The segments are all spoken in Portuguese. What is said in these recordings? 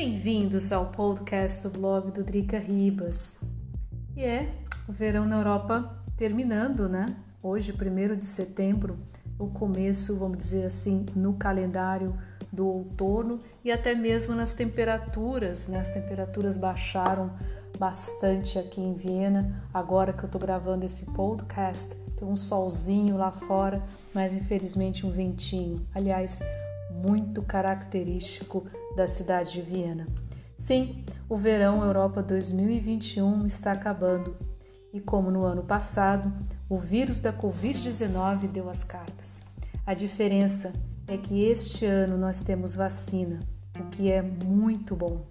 Bem-vindos ao podcast do blog do Drica Ribas. E é o verão na Europa terminando, né? Hoje, 1 de setembro, o começo, vamos dizer assim, no calendário do outono e até mesmo nas temperaturas, né? As temperaturas baixaram bastante aqui em Viena. Agora que eu tô gravando esse podcast, tem um solzinho lá fora, mas infelizmente um ventinho. Aliás, muito característico da cidade de Viena. Sim, o verão Europa 2021 está acabando e, como no ano passado, o vírus da Covid-19 deu as cartas. A diferença é que este ano nós temos vacina, o que é muito bom.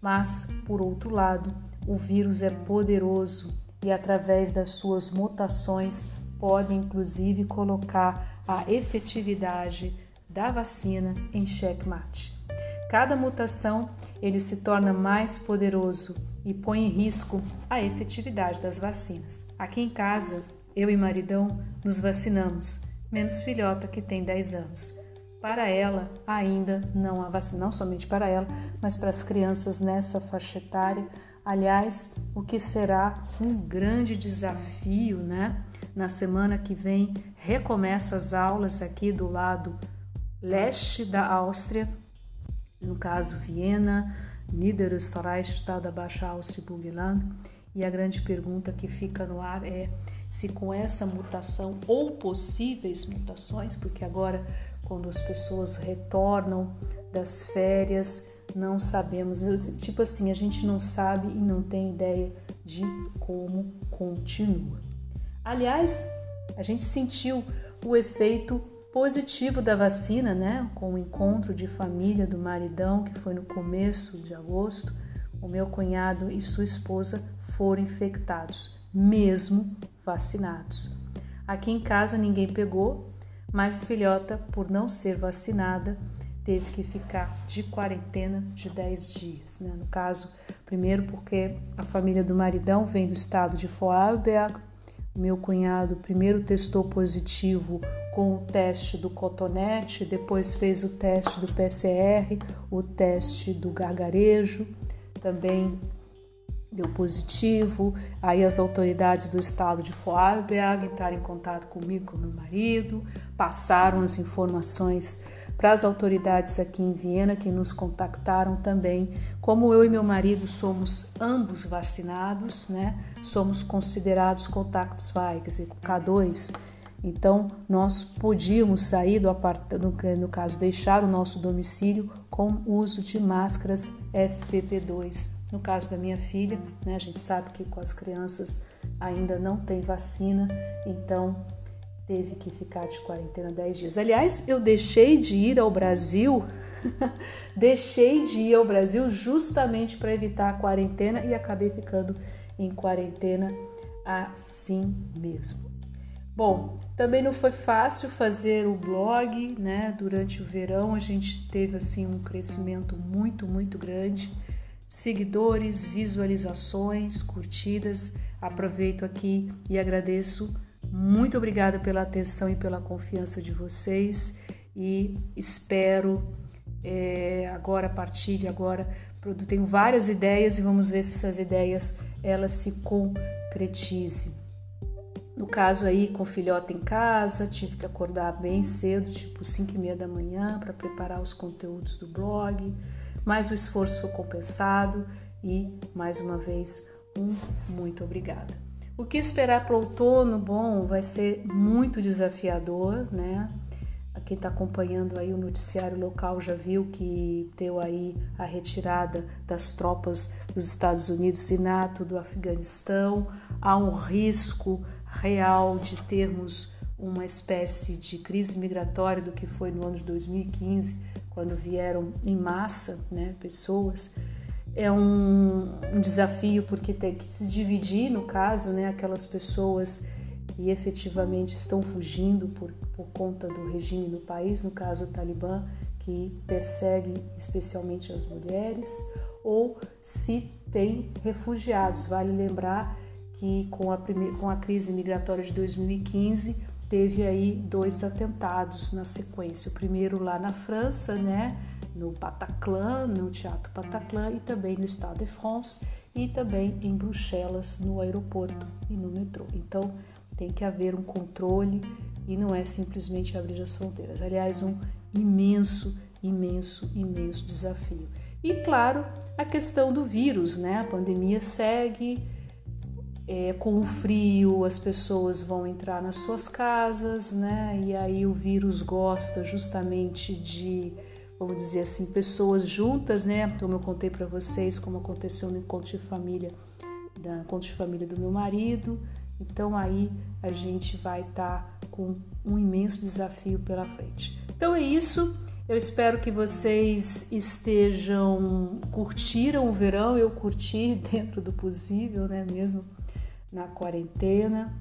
Mas, por outro lado, o vírus é poderoso e, através das suas mutações, pode inclusive colocar a efetividade da vacina em xeque-mate. Cada mutação ele se torna mais poderoso e põe em risco a efetividade das vacinas. Aqui em casa, eu e maridão nos vacinamos, menos filhota que tem 10 anos. Para ela, ainda não há vacina, não somente para ela, mas para as crianças nessa faixa etária. Aliás, o que será um grande desafio, né? Na semana que vem, recomeça as aulas aqui do lado leste da Áustria, no caso Viena, Niederösterreich, estado da Baixa Áustria e Burgenland. E a grande pergunta que fica no ar é se com essa mutação ou possíveis mutações, porque agora quando as pessoas retornam das férias, não sabemos, tipo assim, a gente não sabe e não tem ideia de como continua. Aliás, a gente sentiu o efeito positivo da vacina, né? Com o encontro de família do maridão, que foi no começo de agosto, o meu cunhado e sua esposa foram infectados, mesmo vacinados. Aqui em casa ninguém pegou, mas filhota, por não ser vacinada, teve que ficar de quarentena de 10 dias. Né? No caso, primeiro porque a família do maridão vem do estado de Vorarlberg, meu cunhado primeiro testou positivo com o teste do cotonete, depois fez o teste do PCR, o teste do gargarejo, também deu positivo. Aí as autoridades do estado de Vorarlberg entraram em contato comigo, com meu marido, passaram as informações para as autoridades aqui em Viena, que nos contactaram também. Como eu e meu marido somos ambos vacinados, né? Somos considerados contactos vai, quer dizer, K2 então, nós podíamos sair do apartamento, no caso, deixar o nosso domicílio com uso de máscaras FPP2. No caso da minha filha, né, a gente sabe que com as crianças ainda não tem vacina, então teve que ficar de quarentena 10 dias. Aliás, eu deixei de ir ao Brasil, deixei de ir ao Brasil justamente para evitar a quarentena e acabei ficando em quarentena assim mesmo. Bom, também não foi fácil fazer o blog, né? Durante o verão a gente teve assim um crescimento muito, muito grande. Seguidores, visualizações, curtidas. Aproveito aqui e agradeço. Muito obrigada pela atenção e pela confiança de vocês e espero é, agora a partir de agora tenho várias ideias e vamos ver se essas ideias elas se concretizem. No caso aí, com filhota em casa, tive que acordar bem cedo, tipo 5 e meia da manhã, para preparar os conteúdos do blog, mas o esforço foi compensado e, mais uma vez, um muito obrigada. O que esperar para o outono? Bom, vai ser muito desafiador, né? Quem está acompanhando aí o noticiário local já viu que deu aí a retirada das tropas dos Estados Unidos e NATO do Afeganistão. Há um risco real de termos uma espécie de crise migratória do que foi no ano de 2015, quando vieram em massa né, pessoas, é um, um desafio porque tem que se dividir, no caso, né, aquelas pessoas que efetivamente estão fugindo por, por conta do regime no país, no caso o Talibã, que persegue especialmente as mulheres, ou se tem refugiados. Vale lembrar que com a, primeira, com a crise migratória de 2015 teve aí dois atentados na sequência. O primeiro lá na França, né, no Bataclan, no Teatro Bataclan e também no Stade de France e também em Bruxelas, no aeroporto e no metrô. Então tem que haver um controle e não é simplesmente abrir as fronteiras. Aliás, um imenso, imenso, imenso desafio. E claro, a questão do vírus, né? A pandemia segue. É, com o frio, as pessoas vão entrar nas suas casas, né? E aí o vírus gosta justamente de, vamos dizer assim, pessoas juntas, né? Como eu contei para vocês, como aconteceu no encontro de família, da encontro de família do meu marido. Então aí a gente vai estar tá com um imenso desafio pela frente. Então é isso. Eu espero que vocês estejam curtiram o verão, eu curti dentro do possível, né, mesmo na quarentena.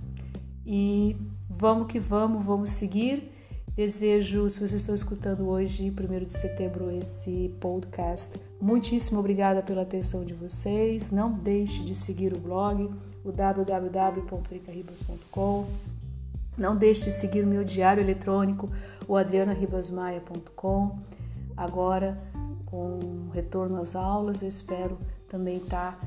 E vamos que vamos, vamos seguir. Desejo, se vocês estão escutando hoje, 1 de setembro, esse podcast, muitíssimo obrigada pela atenção de vocês. Não deixe de seguir o blog, o www.ricaribas.com. Não deixe de seguir o meu diário eletrônico, o adrianaribasmaia.com. Agora, com retorno às aulas, eu espero também estar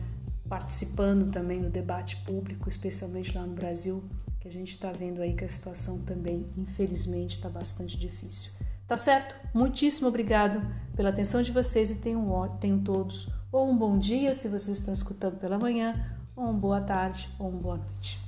participando também no debate público, especialmente lá no Brasil, que a gente está vendo aí que a situação também, infelizmente, está bastante difícil. Tá certo? Muitíssimo obrigado pela atenção de vocês e tenham, tenham todos ou um bom dia se vocês estão escutando pela manhã, ou uma boa tarde ou uma boa noite.